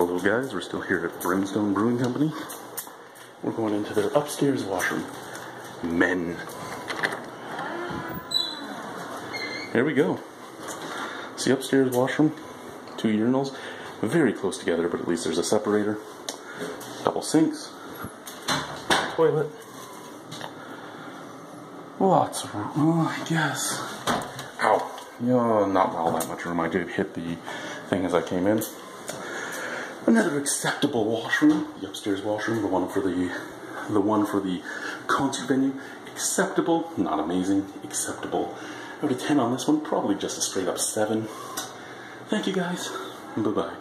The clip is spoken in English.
Hello guys, we're still here at Brimstone Brewing Company. We're going into their upstairs washroom. Men. There we go. See upstairs washroom, two urinals, very close together, but at least there's a separator. Double sinks, toilet. Lots of room, oh, I guess. Ow. Yeah, not all that much room. I did hit the thing as I came in. Another acceptable washroom, the upstairs washroom, the one for the the one for the concert venue. Acceptable, not amazing, acceptable. Out of 10 on this one, probably just a straight up 7. Thank you guys. Bye bye.